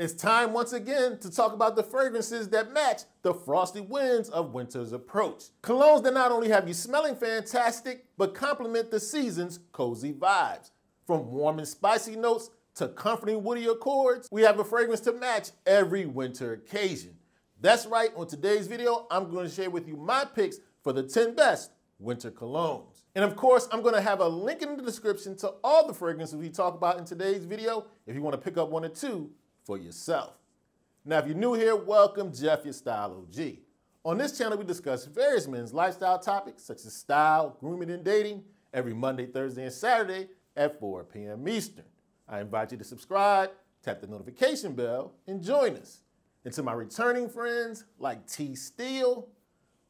It's time once again to talk about the fragrances that match the frosty winds of winter's approach. Colognes that not only have you smelling fantastic, but complement the season's cozy vibes. From warm and spicy notes to comforting woody accords, we have a fragrance to match every winter occasion. That's right, on today's video, I'm going to share with you my picks for the 10 best winter colognes. And of course, I'm going to have a link in the description to all the fragrances we talk about in today's video if you want to pick up one or two for yourself. Now, if you're new here, welcome, Jeff, your style OG. On this channel, we discuss various men's lifestyle topics such as style, grooming, and dating every Monday, Thursday, and Saturday at 4 p.m. Eastern. I invite you to subscribe, tap the notification bell, and join us. And to my returning friends like T Steele,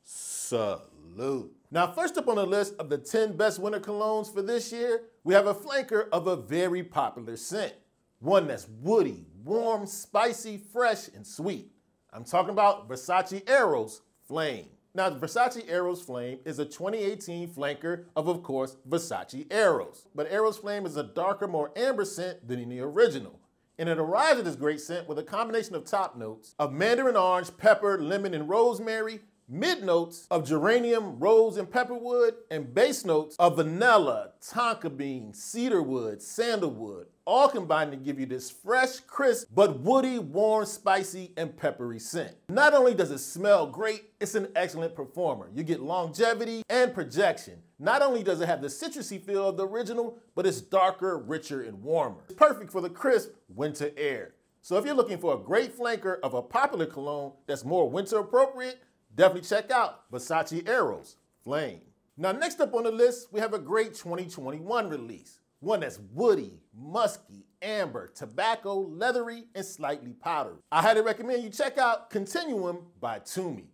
salute. Now, first up on the list of the 10 best winter colognes for this year, we have a flanker of a very popular scent. One that's woody, warm, spicy, fresh, and sweet. I'm talking about Versace Eros Flame. Now, Versace Eros Flame is a 2018 flanker of, of course, Versace Eros. But Eros Flame is a darker, more amber scent than in the original. And it arrives at this great scent with a combination of top notes of mandarin orange, pepper, lemon, and rosemary, mid notes of geranium, rose, and pepperwood, and base notes of vanilla, tonka bean, cedarwood, sandalwood, all combined to give you this fresh, crisp, but woody, warm, spicy, and peppery scent. Not only does it smell great, it's an excellent performer. You get longevity and projection. Not only does it have the citrusy feel of the original, but it's darker, richer, and warmer. It's perfect for the crisp winter air. So if you're looking for a great flanker of a popular cologne that's more winter appropriate, Definitely check out Versace Eros Flame. Now, next up on the list, we have a great 2021 release. One that's woody, musky, amber, tobacco, leathery, and slightly powdery. I highly recommend you check out Continuum by Tumi.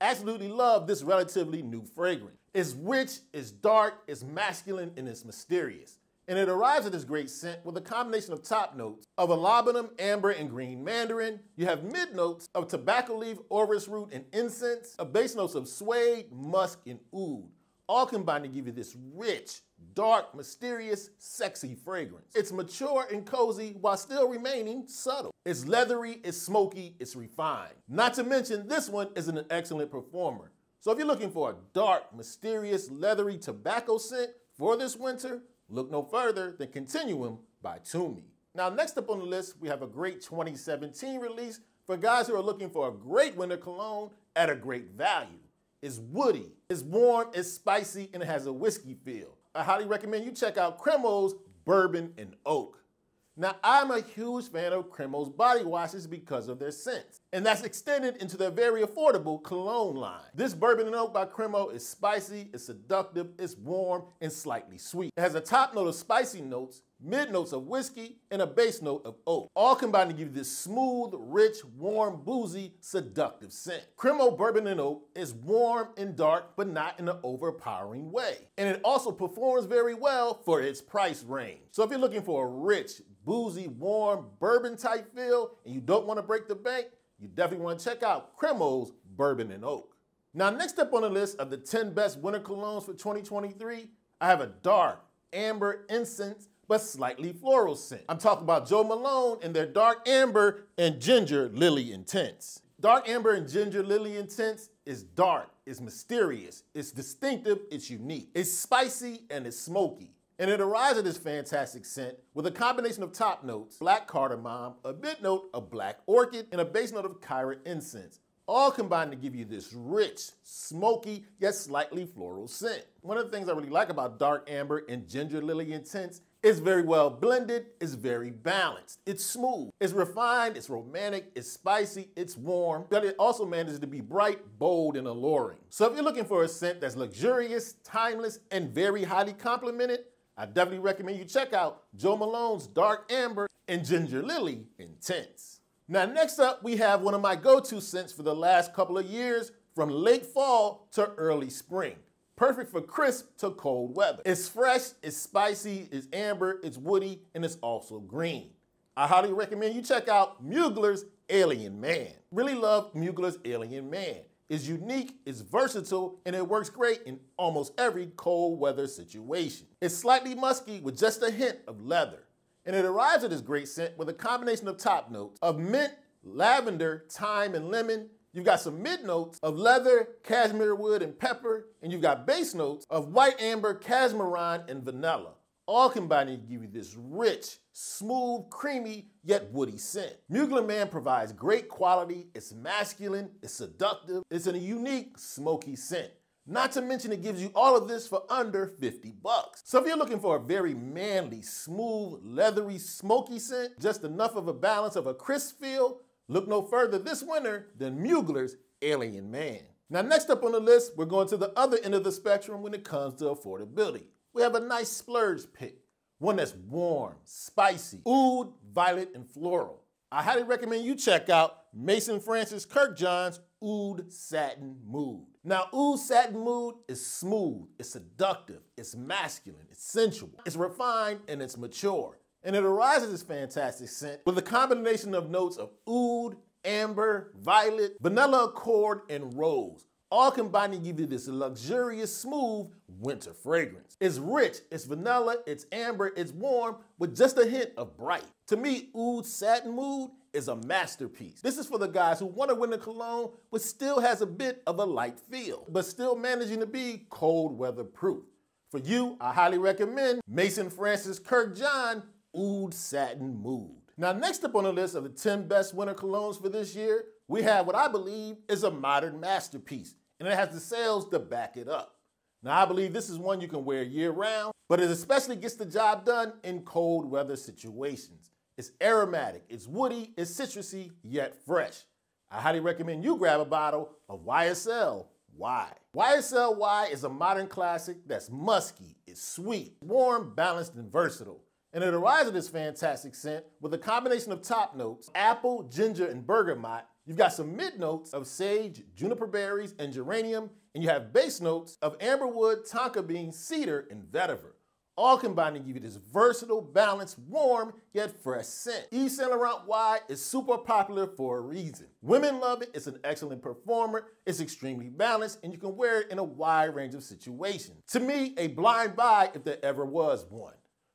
Absolutely love this relatively new fragrance. It's rich, it's dark, it's masculine, and it's mysterious and it arrives at this great scent with a combination of top notes of alabinum, amber, and green mandarin. You have mid notes of tobacco leaf, orris root, and incense, a base notes of suede, musk, and oud, all combined to give you this rich, dark, mysterious, sexy fragrance. It's mature and cozy while still remaining subtle. It's leathery, it's smoky, it's refined. Not to mention, this one is an excellent performer. So if you're looking for a dark, mysterious, leathery tobacco scent for this winter, Look no further than Continuum by Tumi. Now, next up on the list, we have a great 2017 release for guys who are looking for a great winter cologne at a great value. It's woody, it's warm, it's spicy, and it has a whiskey feel. I highly recommend you check out Cremo's Bourbon and Oak. Now, I'm a huge fan of Cremo's body washes because of their scents, and that's extended into their very affordable cologne line. This Bourbon and Oak by Cremo is spicy, it's seductive, it's warm, and slightly sweet. It has a top note of spicy notes, mid notes of whiskey, and a base note of oak, all combined to give you this smooth, rich, warm, boozy, seductive scent. Cremo Bourbon and Oak is warm and dark, but not in an overpowering way. And it also performs very well for its price range. So if you're looking for a rich, boozy, warm, bourbon type feel, and you don't want to break the bank, you definitely want to check out Cremo's Bourbon and Oak. Now, next up on the list of the 10 best winter colognes for 2023, I have a dark, amber, incense, but slightly floral scent. I'm talking about Jo Malone and their dark amber and ginger lily intense. Dark amber and ginger lily intense is dark, it's mysterious, it's distinctive, it's unique. It's spicy and it's smoky. And it arrives at this fantastic scent with a combination of top notes, black cardamom, a mid note of black orchid, and a base note of Kyara incense, all combined to give you this rich, smoky, yet slightly floral scent. One of the things I really like about dark amber and ginger lily intense it's very well blended, it's very balanced, it's smooth, it's refined, it's romantic, it's spicy, it's warm, but it also manages to be bright, bold, and alluring. So if you're looking for a scent that's luxurious, timeless, and very highly complimented, I definitely recommend you check out Jo Malone's Dark Amber and Ginger Lily Intense. Now, next up, we have one of my go-to scents for the last couple of years from late fall to early spring. Perfect for crisp to cold weather. It's fresh, it's spicy, it's amber, it's woody, and it's also green. I highly recommend you check out Mugler's Alien Man. Really love Mugler's Alien Man. It's unique, it's versatile, and it works great in almost every cold weather situation. It's slightly musky with just a hint of leather. And it arrives at this great scent with a combination of top notes of mint, lavender, thyme, and lemon. You've got some mid notes of leather, cashmere wood, and pepper. And you've got base notes of white amber, cashmeran, and vanilla all combining to give you this rich, smooth, creamy, yet woody scent. Mugler Man provides great quality, it's masculine, it's seductive, it's a unique, smoky scent. Not to mention it gives you all of this for under 50 bucks. So if you're looking for a very manly, smooth, leathery, smoky scent, just enough of a balance of a crisp feel, look no further this winter than Mugler's Alien Man. Now next up on the list, we're going to the other end of the spectrum when it comes to affordability we have a nice splurge pick. One that's warm, spicy, oud, violet, and floral. I highly recommend you check out Maison Francis Kurkdjian's Oud Satin Mood. Now, Oud Satin Mood is smooth, it's seductive, it's masculine, it's sensual, it's refined, and it's mature. And it arises this fantastic scent with a combination of notes of oud, amber, violet, vanilla accord, and rose all combining to give you this luxurious, smooth winter fragrance. It's rich, it's vanilla, it's amber, it's warm, with just a hint of bright. To me, Oud Satin Mood is a masterpiece. This is for the guys who want to win a cologne, but still has a bit of a light feel, but still managing to be cold weather proof. For you, I highly recommend Maison Francis Kurkdjian Oud Satin Mood. Now, next up on the list of the 10 best winter colognes for this year, we have what I believe is a modern masterpiece and it has the sales to back it up. Now, I believe this is one you can wear year round, but it especially gets the job done in cold weather situations. It's aromatic, it's woody, it's citrusy, yet fresh. I highly recommend you grab a bottle of YSL Y. YSL Y is a modern classic that's musky, it's sweet, warm, balanced, and versatile. And it arrives at this fantastic scent with a combination of top notes, apple, ginger, and bergamot, You've got some mid notes of sage, juniper berries, and geranium, and you have base notes of amberwood, tonka bean, cedar, and vetiver, all combining to give you this versatile, balanced, warm, yet fresh scent. Yves Saint Laurent Y is super popular for a reason. Women love it, it's an excellent performer, it's extremely balanced, and you can wear it in a wide range of situations. To me, a blind buy if there ever was one.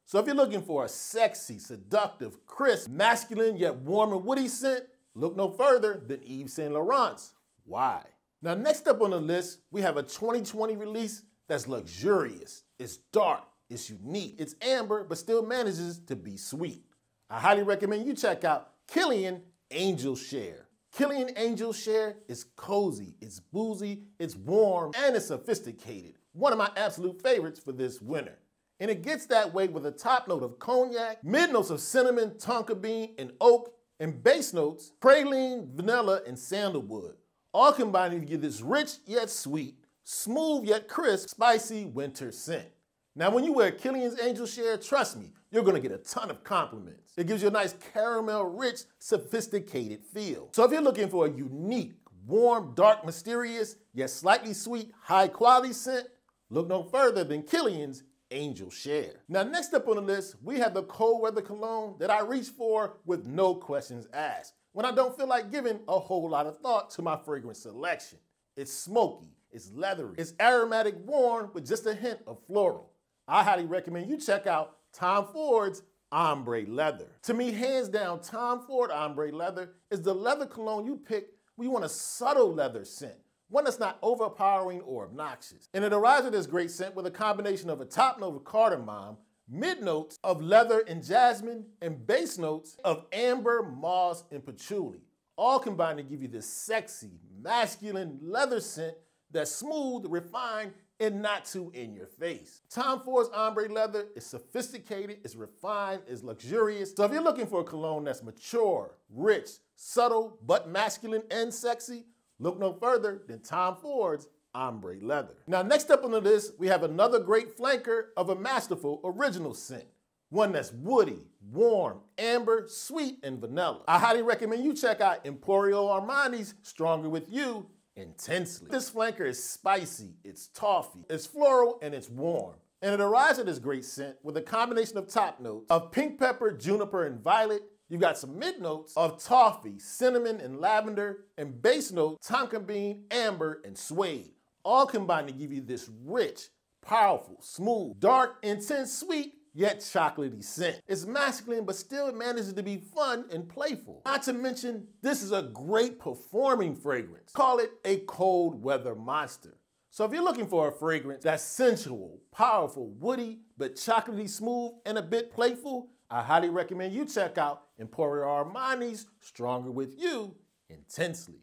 So if you're looking for a sexy, seductive, crisp, masculine, yet warm and woody scent, Look no further than Yves Saint Laurent's. Y? Now, next up on the list, we have a 2020 release that's luxurious, it's dark, it's unique, it's amber, but still manages to be sweet. I highly recommend you check out Kilian Angel Share. Kilian Angel Share is cozy, it's boozy, it's warm, and it's sophisticated. One of my absolute favorites for this winter. And it gets that way with a top note of cognac, mid notes of cinnamon, tonka bean, and oak, and base notes, praline, vanilla, and sandalwood, all combining to give this rich yet sweet, smooth yet crisp, spicy winter scent. Now, when you wear Kilian's Angel Share, trust me, you're gonna get a ton of compliments. It gives you a nice caramel rich, sophisticated feel. So if you're looking for a unique, warm, dark, mysterious, yet slightly sweet, high quality scent, look no further than Kilian's Angel Share. Now, next up on the list, we have the cold weather cologne that I reach for with no questions asked when I don't feel like giving a whole lot of thought to my fragrance selection. It's smoky, it's leathery, it's aromatic warm with just a hint of floral. I highly recommend you check out Tom Ford's Ombre Leather. To me, hands down, Tom Ford Ombre Leather is the leather cologne you pick when you want a subtle leather scent one that's not overpowering or obnoxious. And it arrives at this great scent with a combination of a top note of cardamom, mid notes of leather and jasmine, and base notes of amber, moss, and patchouli, all combined to give you this sexy, masculine leather scent that's smooth, refined, and not too in your face. Tom Ford's ombre leather is sophisticated, it's refined, it's luxurious. So if you're looking for a cologne that's mature, rich, subtle, but masculine and sexy, Look no further than Tom Ford's ombre leather. Now, next up on the list, we have another great flanker of a masterful original scent. One that's woody, warm, amber, sweet, and vanilla. I highly recommend you check out Emporio Armani's Stronger With You intensely. This flanker is spicy, it's toffee, it's floral, and it's warm. And it arrives at this great scent with a combination of top notes of pink pepper, juniper, and violet, You've got some mid notes of toffee, cinnamon, and lavender, and base notes, tonka bean, amber, and suede, all combined to give you this rich, powerful, smooth, dark, intense, sweet, yet chocolatey scent. It's masculine, but still it manages to be fun and playful. Not to mention, this is a great performing fragrance. Call it a cold weather monster. So if you're looking for a fragrance that's sensual, powerful, woody, but chocolatey smooth and a bit playful, I highly recommend you check out Emporio Armani's Stronger With You Intensely.